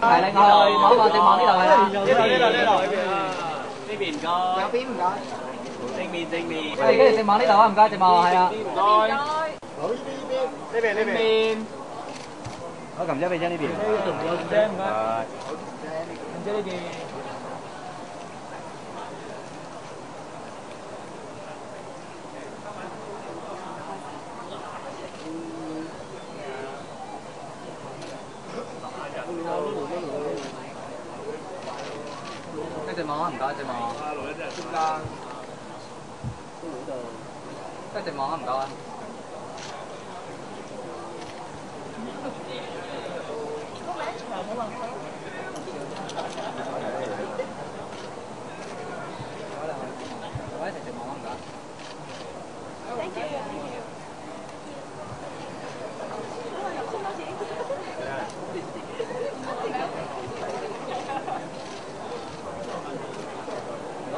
Thầy lên ngồi ơi, mở con tiêu mở cái đầu này Đi rồi, đi rồi, đi rồi Đi biển coi Giáo phím coi Tinh mì, tinh mì Ê, cái tiêu mở cái đầu không coi, tiêu mở hay ạ Rồi Đi biển, đi biển Ở cảm giác bên, trên đi biển Rồi bên, giác đi biển 跟住望啊，唔该，只望。啊，来一只中间。跟住望啊，唔该。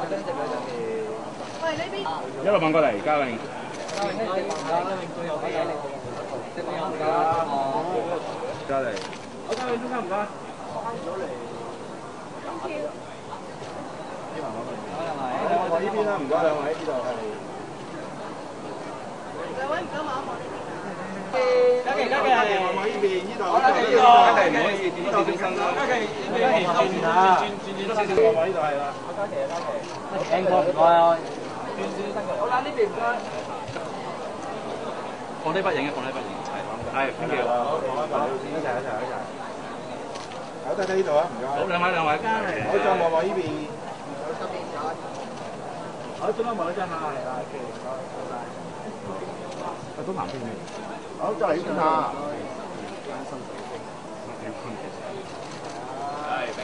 一路望過嚟，嘉榮。嘉玲。好，嘉榮中間唔該。呢邊啦，唔該兩位，呢度係。兩位唔該放低不影嘅，放低不影，系，系，跟住，一齐，一齐，一齐，好，睇睇呢度啊，唔该，好，两位，两位，好，再望望呢边，好，再望望呢边吓，系啦，好，拜拜，好，都行先，好，再嚟先啊。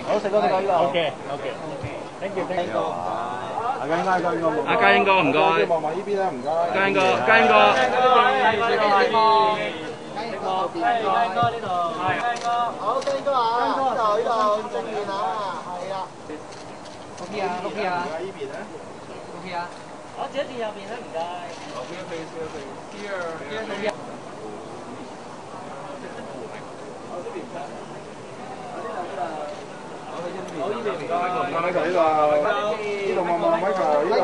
多食多呢个。 OK OK Thank you Thank you。阿嘉英哥，阿嘉英哥，阿嘉英哥唔该望望呢边啦，唔该。嘉英哥，嘉英哥。嘉英哥呢度，系嘉英哥。好，嘉英哥啊，呢度呢度正面啊，系啦。 OK 啊，OK 啊呢边咧，OK 啊。我自己转右边啦，唔该。 ？OK OK OK。Here OK。好，呢边唔该。阿 Michael 呢度啊，呢度望望 Michael 呢度。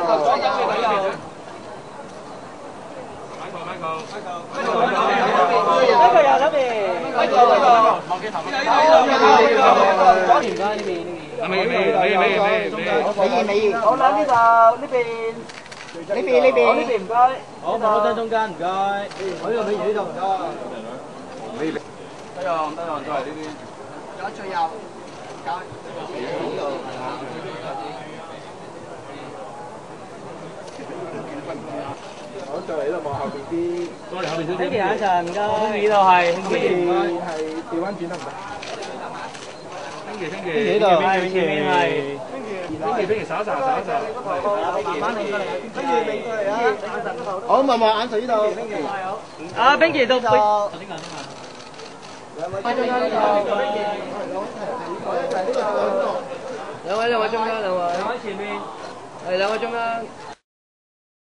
呢个右手边。呢个呢个。望镜头。左边唔该呢边呢边。美美美美美美。美仪美仪。好啦，呢度呢边。呢边呢边。好呢边唔该。好，望到张中间，唔该。我呢度美仪呢度唔该。得样得样，再嚟呢边。左最右。 好，再嚟呢度望後邊啲。過嚟後邊少少。呢邊有一陣，唔該。呢度係。呢邊係調翻轉得唔得？星期星期。呢度係前面係。星期星期稍一稍稍一稍。慢慢嚟過嚟。跟住你過嚟啊！好，望望眼水呢度。啊，Binky 到。兩位兩位中間兩位。兩位前面。係兩位中間。